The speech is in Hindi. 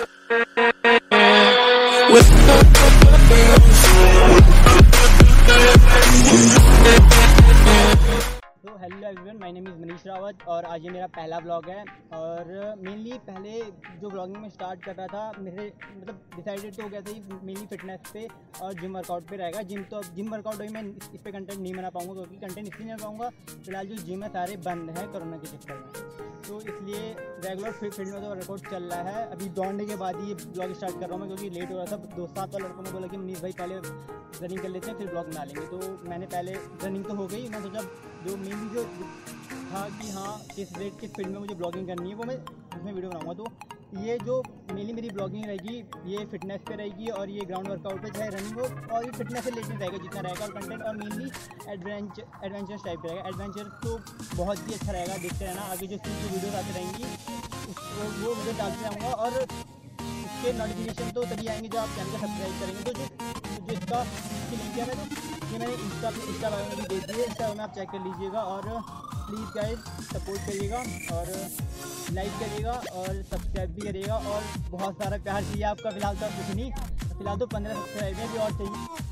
तो hello everyone my name is Manish Rawat और आज ये मेरा पहला ब्लॉग है और मेनली पहले जो ब्लॉगिंग में स्टार्ट कर रहा था, मेरे मतलब डिसाइडेड तो हो गया था कि मेनली फिटनेस पे और जिम वर्कआउट पे रहेगा। जिम तो अब जिम वर्कआउट में मैं इस पर कंटेंट नहीं बना पाऊँगा, क्योंकि कंटेंट इसलिए नहीं बना फ़िलहाल जो जिम है, सारे बंद हैं कोरोना के चक्कर में। तो इसलिए रेगुलर फ़ील्ड में तो रिकॉर्ड चल रहा है, अभी दौड़ने के बाद ही ये ब्लॉग स्टार्ट कर रहा हूँ मैं, क्योंकि लेट हो रहा था। दो सात वाले लड़कों ने बोला कि मनीष भाई पहले रनिंग कर लेते हैं, फिर ब्लॉग बना लेंगे। तो मैंने पहले रनिंग तो हो गई, मैं सोचा जो मेनली जो था कि हाँ किस रेट किस फ़ील्ड में मुझे ब्लॉगिंग करनी है, वो मैं उसमें वीडियो बनाऊँगा। तो ये जो मेनली मेरी ब्लॉगिंग रहेगी, ये फिटनेस पे रहेगी और ये ग्राउंड वर्कआउट पे चाहे रनिंग हो, और ये फिटनेस से रिलेटेड रहेगा, जितना रहेगा और कंटेंट और मेनली एडवेंचर एडवेंचर टाइप रहेगा। एडवेंचर तो बहुत ही अच्छा रहेगा, देखते रहना। आगे जो फिर वीडियोज़ आती रहेंगी वो वीडियो डालते रहूँगा और उसके नोटिफिकेशन तो तभी आएँगे जो आप चैनल को सब्सक्राइब करेंगे। तो जो इसका क्लिक है मैंने ये मैंने इंस्टा पे इंस्टा बारे में भी दे दिए इंस्टा में आप चेक कर लीजिएगा और प्लीज़ गाइड सपोर्ट करिएगा और लाइक करिएगा और सब्सक्राइब भी करिएगा और बहुत सारा प्यार चाहिए आपका फ़िलहाल तो कुछ नहीं। फ़िलहाल तो पंद्रह सब्सक्राइब भी और चाहिए।